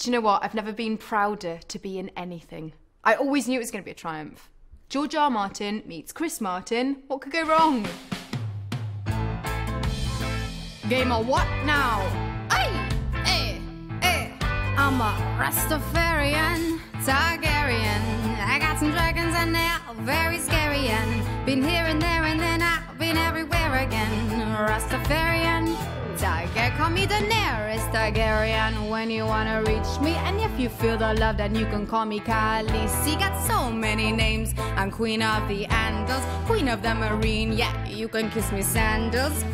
Do you know what? I've never been prouder to be in anything. I always knew it was going to be a triumph. George R. Martin meets Chris Martin. What could go wrong? Game of what now? Hey, hey, hey. I'm a Rastafarian, Targaryen. I got some dragons and they're very scary. And been here and there and then I've been everywhere again. Rastafarian, Targaryen. Call me Daenerys Targaryen when you wanna reach me. And if you feel the love, then you can call me Khaleesi. Got so many names. I'm Queen of the Andals, Queen of the Marine. Yeah, you can kiss me sandals.